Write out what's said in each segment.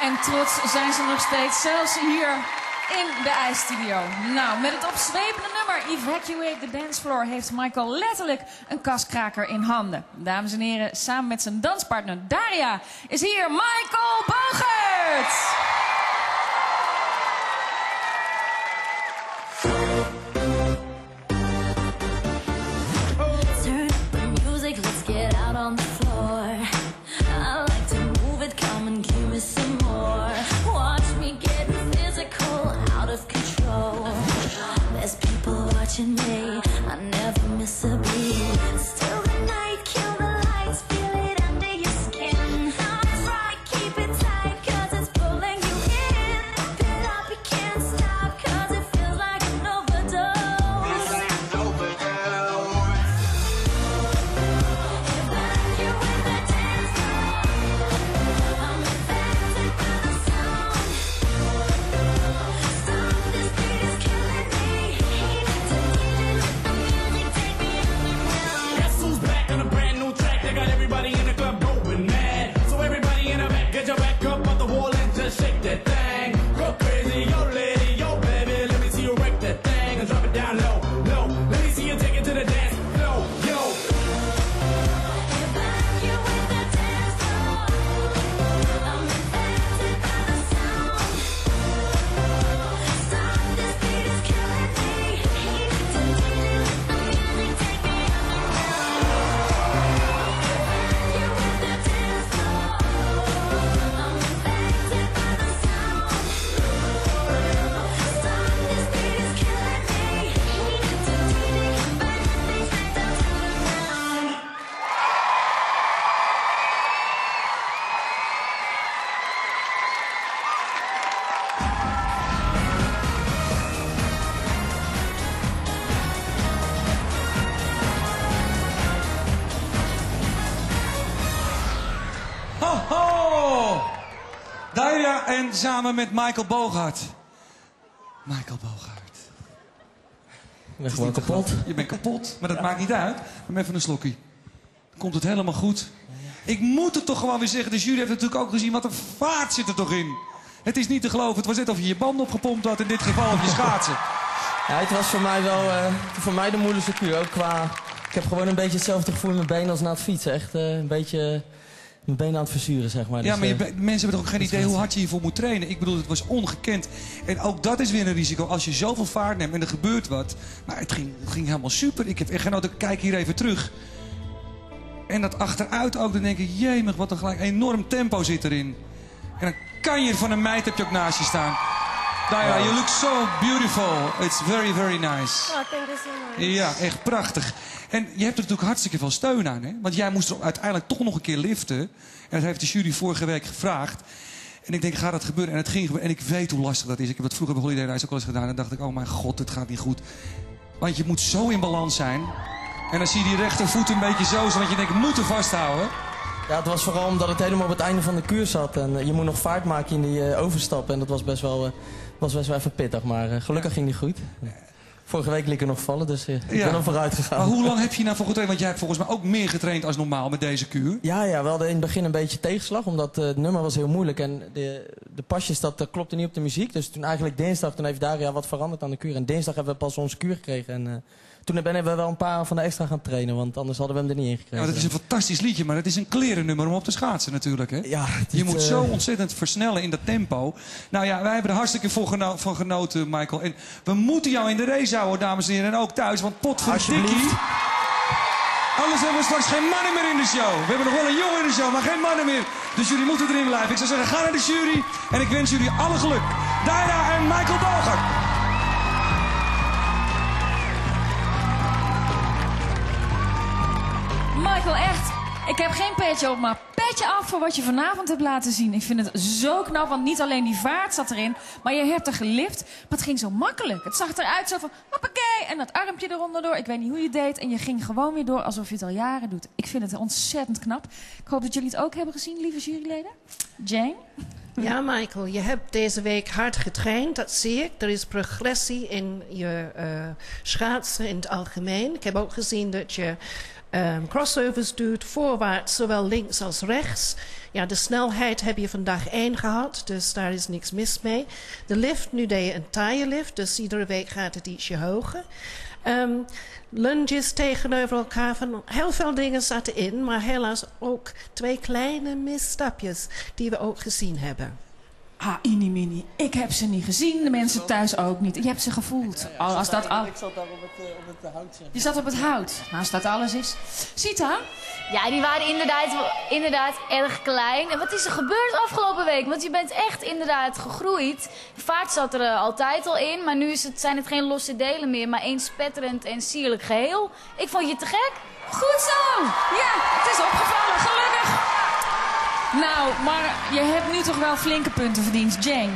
En trots zijn ze nog steeds, zelfs hier in de ijsstudio. Nou, met het opzwepende nummer Evacuate the Dance Floor heeft Michael letterlijk een kaskraker in handen. Dames en heren, samen met zijn danspartner Daria is hier Michael Bogert. Ho, ho! Daria en samen met Michael Bogart. Michael Bogart. Ik ben gewoon kapot. Je bent kapot, maar dat maakt niet uit. Maar even een slokje. Dan komt het helemaal goed. Ik moet het toch gewoon weer zeggen. De jury heeft natuurlijk ook gezien wat een vaart zit er toch in. Het is niet te geloven. Het was net of je je banden opgepompt had. In dit geval op je schaatsen. Ja, het was voor mij wel eh, voor mij de moeilijkste kuur. Ook qua... Ik heb gewoon een beetje hetzelfde gevoel in mijn benen als na het fietsen. Echt eh, een beetje mijn benen aan het verzuren, zeg maar. Ja, Dus, maar je, eh, mensen hebben toch ook geen idee hoe hard je hiervoor moet trainen. Ik bedoel, het was ongekend. En ook dat is weer een risico. Als je zoveel vaart neemt en er gebeurt wat. Maar het ging, ging helemaal super. Ik heb echt genoten. Ik Kijk hier even terug. En dat achteruit ook. Dan denk ik, jemig, wat een gelijk enorm tempo zit erin. En dan kan je van een meid heb je ook naast je staan. Nou ja, you look so beautiful. It's very, very nice. Oh, thank you so much. Ja, echt prachtig. En je hebt er natuurlijk hartstikke veel steun aan, hè? Want jij moest er uiteindelijk toch nog een keer liften. En dat heeft de jury vorige week gevraagd. En ik denk, gaat dat gebeuren? En het ging gebeuren. En ik weet hoe lastig dat is. Ik heb het vroeger bij Holiday Reis ook wel eens gedaan. En dacht ik, oh mijn god, het gaat niet goed. Want je moet zo in balans zijn. En dan zie je die rechtervoet een beetje zo, zodat je denkt, ik moet er vasthouden. Ja, het was vooral omdat het helemaal op het einde van de kuur zat. En eh, je moet nog vaart maken in die eh, overstappen. En dat was best wel, eh, was best wel even pittig. Maar eh, gelukkig ging die goed. Vorige week liet ik er nog vallen, dus eh, ik Ja. ben er vooruit gegaan. Maar hoe lang heb je nou voor getraind? Want jij hebt volgens mij ook meer getraind als normaal met deze kuur. Ja, ja, we hadden in het begin een beetje tegenslag, omdat eh, het nummer was heel moeilijk. En de, de pasjes, dat klopte niet op de muziek. Dus toen eigenlijk dinsdag, toen heeft Daria wat veranderd aan de kuur. En dinsdag hebben we pas onze kuur gekregen. En eh, toen ben we wel een paar van de extra gaan trainen, want anders hadden we hem er niet in Ja, gekregen. dat is een fantastisch liedje, maar het is een klerennummer om op te schaatsen natuurlijk. Hè? Ja, Je moet eh, zo ontzettend versnellen in dat tempo. Nou ja, wij hebben er hartstikke voor geno- van genoten, Michael. En we moeten jou in de race houden, dames en heren. En ook thuis, want potverdikkie. Anders hebben we straks geen mannen meer in de show. We hebben nog wel een jongen in de show, maar geen mannen meer. Dus jullie moeten erin blijven. Ik zou zeggen, ga naar de jury. En ik wens jullie alle geluk. Daira en Michael Bogart. Michael, echt. Ik heb geen petje op, maar petje af voor wat je vanavond hebt laten zien. Ik vind het zo knap, want niet alleen die vaart zat erin, maar je hebt er gelift. Maar het ging zo makkelijk. Het zag eruit zo van, hoppakee, en dat armpje eronder door. Ik weet niet hoe je deed. En je ging gewoon weer door alsof je het al jaren doet. Ik vind het ontzettend knap. Ik hoop dat jullie het ook hebben gezien, lieve juryleden. Jane? Ja, Michael, je hebt deze week hard getraind, dat zie ik. Er is progressie in je eh, schaatsen in het algemeen. Ik heb ook gezien dat je ehm, crossovers doet, voorwaarts, zowel links als rechts. Ja, de snelheid heb je vandaag één gehad, dus daar is niks mis mee. De lift, nu deed je een taaie lift, dus iedere week gaat het ietsje hoger. Ehm, lunges tegenover elkaar, van heel veel dingen zaten in, maar helaas ook twee kleine misstapjes die we ook gezien hebben. Ah, inimini. Ik heb ze niet gezien. De mensen thuis ook niet. Je hebt ze gevoeld. Al- als dat al... Ik zat daar op het, op het hout. Je zat op het hout. Nou, als dat alles is. Sita? Ja, die waren inderdaad, inderdaad erg klein. En wat is er gebeurd afgelopen week? Want je bent echt inderdaad gegroeid. Vaart zat er eh, altijd al in, maar nu is het, zijn het geen losse delen meer, maar één spetterend en sierlijk geheel. Ik vond je te gek. Goed zo! Ja, het is opgevallen. Gelukkig. Nou, maar je hebt nu toch wel flinke punten verdiend, Jane.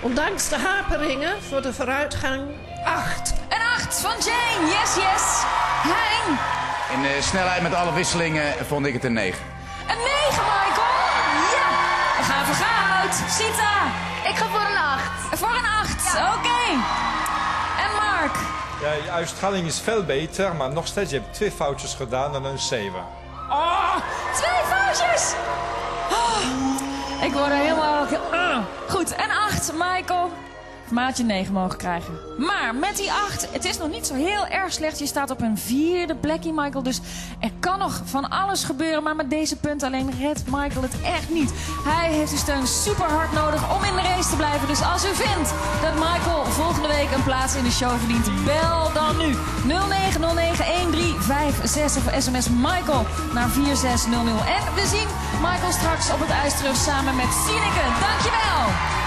Ondanks de haperingen voor de vooruitgang 8. Een 8 van Jane. Yes, yes. Hein. In de snelheid met alle wisselingen vond ik het een 9. Een 9, Michael. Ja. We gaan voor goud. Sita. Ik ga voor een 8. Voor een 8. Oké. En Mark. Ja, je uitstraling is veel beter, maar nog steeds, je hebt twee foutjes gedaan en een 7. Oh, twee foutjes. Ik word er helemaal... Ah. Goed, en 8, Michael. Maatje 9 mogen krijgen. Maar met die 8, het is nog niet zo heel erg slecht. Je staat op een vierde plekje, Michael. Dus er kan nog van alles gebeuren. Maar met deze punten alleen redt Michael het echt niet. Hij heeft uw steun super hard nodig om in de race te blijven. Dus als u vindt dat Michael volgende week een plaats in de show verdient, bel dan nu 09091356 of sms Michael naar 4600. En we zien Michael straks op het ijs terug samen met Sineke. Dankjewel!